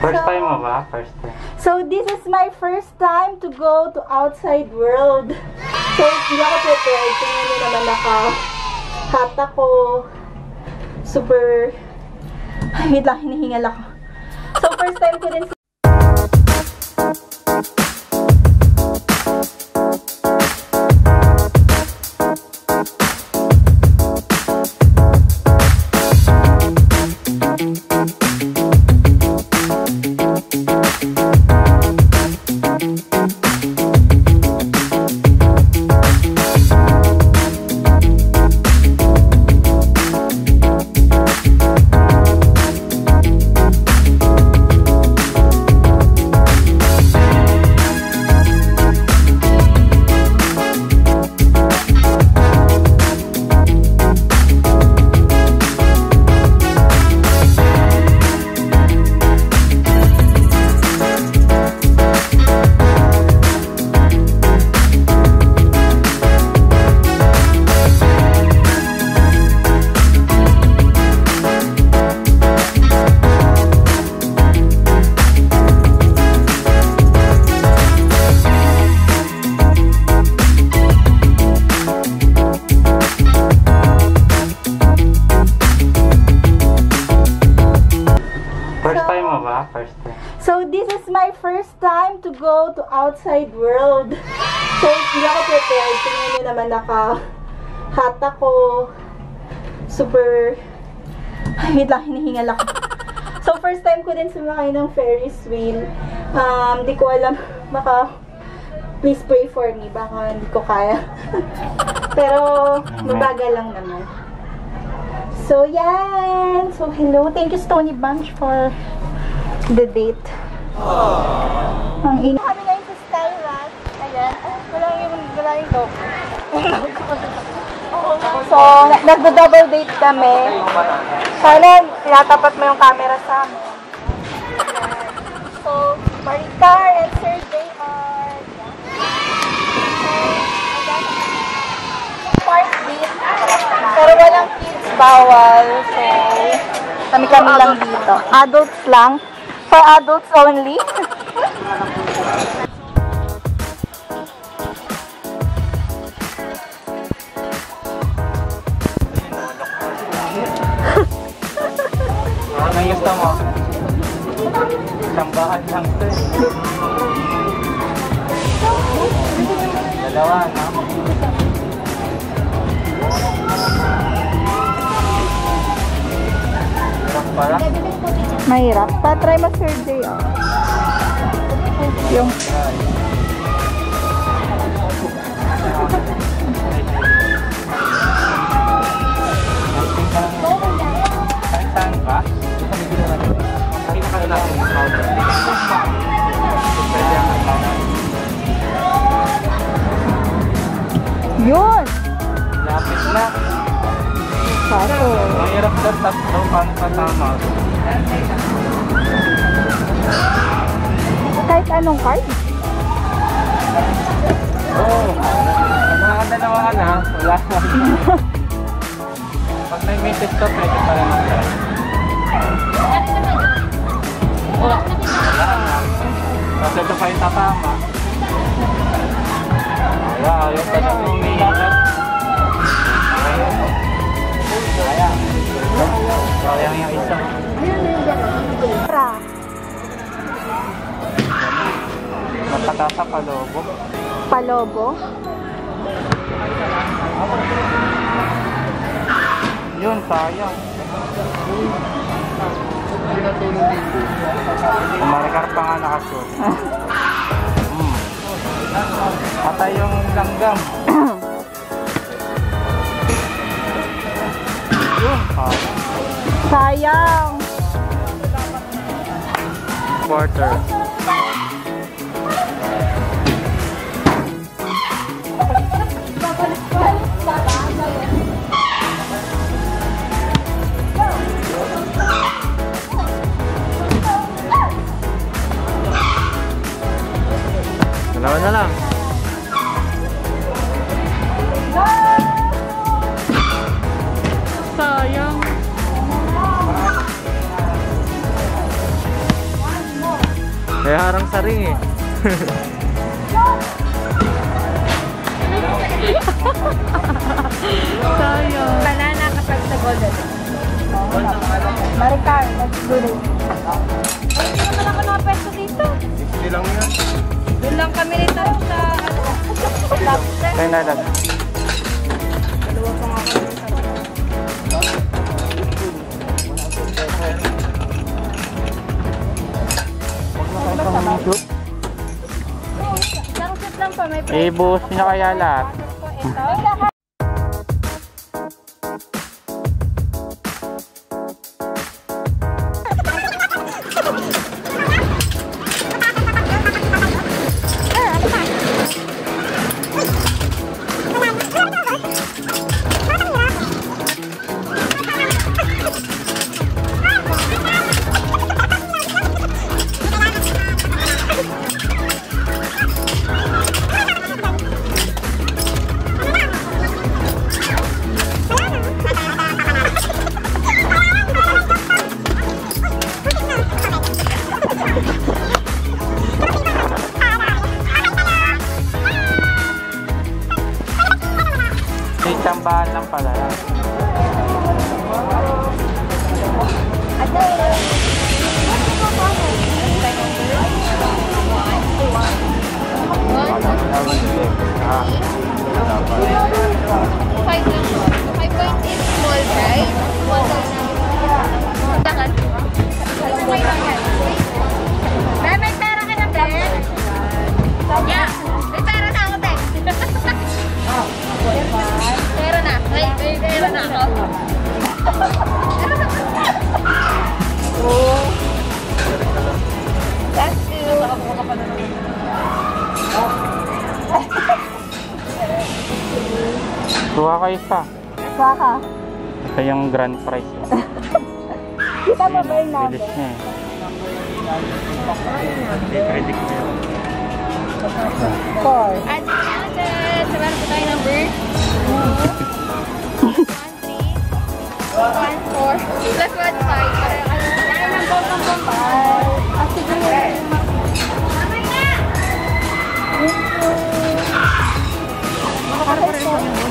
First So- time mo ba? First time. So, this is my first time to go to outside world. So, hindi ako prepared. Tingnan nyo naman naka hat ako. Super... Ay, wait lang, hinihingal ako. So, first time ko din go to outside world. So, hindi ako prepared. Tingnan nyo naman naka hat ako. Super... Ay, wait lang, hinihingal ako. So, first time ko din sumakay ng Ferris wheel. Um, di ko alam, baka please pray for me. Baka hindi ko kaya. Pero, mabagal lang naman. So, yan. So, hello. Thank you, Stony Bunch, for the date. Ang ina. Kami ngayon sa Skyrat. Ayan. Wala yung, wala yung logo. so, na- nagdo-double date kami. Sana tinatapat mo yung camera sa amin. So, Maricar and Sir J.R. Park date. Pero walang kids bawal. So, kami-kami lang dito. Adults lang. For adults only. Gusto mo? Sambahan lang to eh. Dalawa, no? Hirap pala. Mahirap. Pa-try Sir J.R. Yung ang. Yun! Lapit na. Kaso, Mahirap na tatlo paano kasama. Kahit anong card. Oo. Mga dalawa na, wala. Pag may message ka, pwede pa rin mag-try. Magkata sa palobo. Palobo. Yun, sayang. Kumarikar pa nga nakashoot. Hmm. Patay yung langgam. Yun, sayang. Sayang. Quarter. Na lang. Sayang. Kaya harang sa ring eh. Sayang. Banana kapag sa golden. Maricar, let's do this. Ay, hindi naman ako nakapesto dito. Hindi lang yan. Lang kami nito sa ano. Kaya na lang. Dalawa pa nga kami sa Eh, buhos niya kaya lahat. May tambahan lang pala. Ah, Five may pera na ako. Thank you. Kuha ka isa. Baka. Ito yung grand prize. Kita mo ba yung Bilis number? niya eh. Hindi predict niya. Four. At natin, sa meron po tayo number? 1, One, four. Plus one, five. Dahil ng bombang bomba. At siguro. Mamaya! Thank you. Makakaroon pa